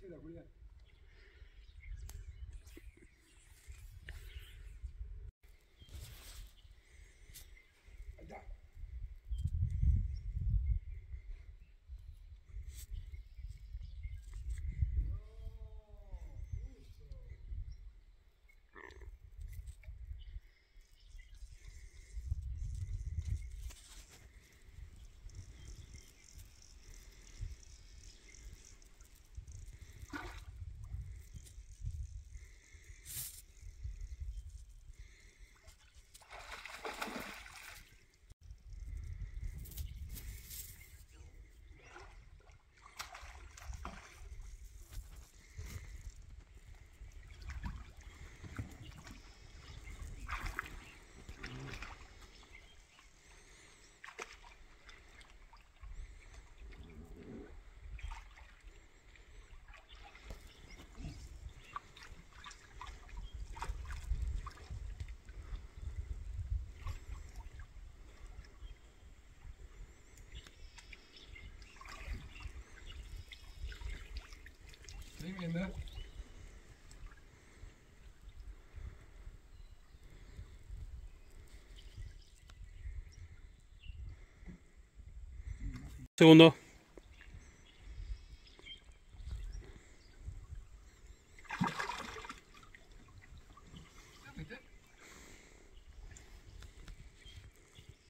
see that, what do you think? Tremenda. Segundo.